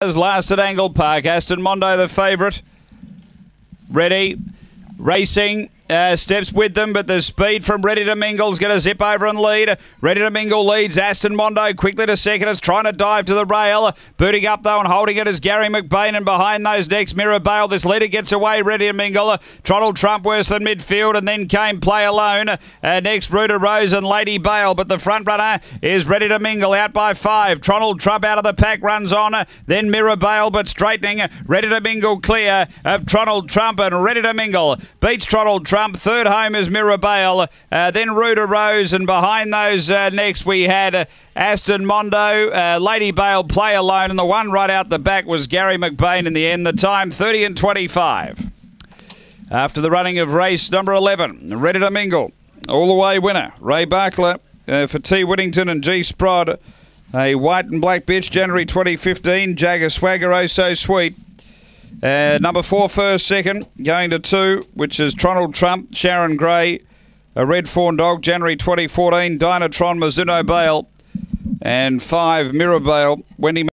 Last at Angle Park. Aston Mondo, the favourite. Ready. Racing. Uh, steps with them, but the speed from Ready to Mingle is going to zip over and lead. Ready to Mingle leads Aston Mondo quickly to second. It's trying to dive to the rail. Booting up though and holding it is Gary McBain. And behind those next, Mirror Bale. This leader gets away. Ready to Mingle. Trottle Trump worse than midfield. And then came Play Alone. Uh, next, Ruta Rose and Lady Bale. But the front runner is Ready to Mingle out by five. Trottle Trump out of the pack runs on. Then Mirror Bale, but straightening. Ready to Mingle clear of Trottle Trump and Ready to Mingle. Beats Trottle Trump. Third home is Mirror Bale. Uh, then Ruta Rose. And behind those uh, next, we had uh, Aston Mondo, uh, Lady Bale play alone. And the one right out the back was Gary McBain in the end. The time 30 and 25. After the running of race number 11, ready to mingle. All the way winner, Ray Barkler uh, for T. Whittington and G. Sprod. A white and black bitch, January 2015. Jagger Swagger, oh so sweet. Uh, number four, first, second, going to two, which is Tronald Trump, Sharon Gray, a Red Fawn Dog, January 2014, Dynatron, Mizuno Bale, and five, Mirror Bale, Wendy.